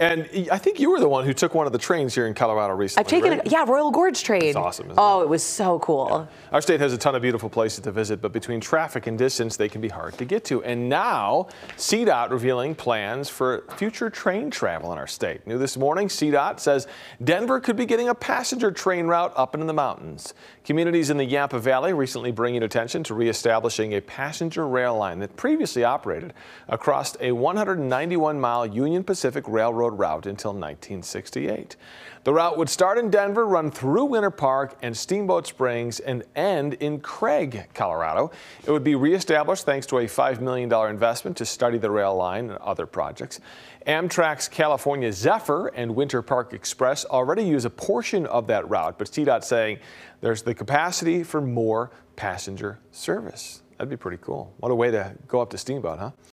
And I think you were the one who took one of the trains here in Colorado recently. I've taken right? it, yeah, Royal Gorge train. It's awesome. oh, it? it was so cool. Yeah. Our state has a ton of beautiful places to visit, but between traffic and distance, they can be hard to get to. And now, CDOT revealing plans for future train travel in our state. New this morning, CDOT says Denver could be getting a passenger train route up into the mountains. Communities in the Yampa Valley recently bringing attention to reestablishing a passenger rail line that previously operated across a 191 mile Union Pacific Railroad route until 1968. The route would start in Denver, run through Winter Park and Steamboat Springs, and end in Craig, Colorado. It would be reestablished thanks to a $5 million investment to study the rail line and other projects. Amtrak's California Zephyr and Winter Park Express already use a portion of that route, but CDOT saying there's the capacity for more passenger service. That'd be pretty cool. What a way to go up to Steamboat, huh?